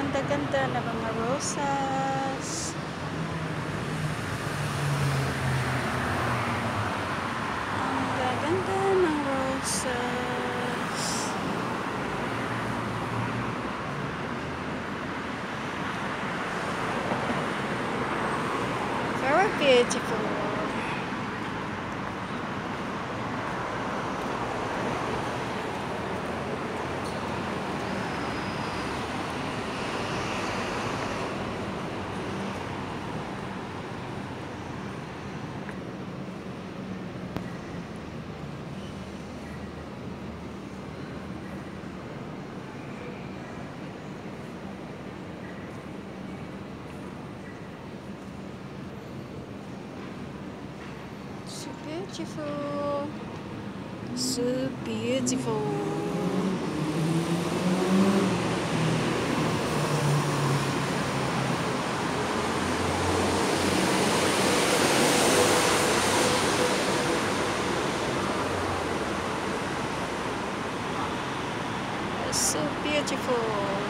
ganda-ganda na mga rosas. Ang gaganda ng rosas. Very beautiful. Beautiful. So beautiful. So beautiful.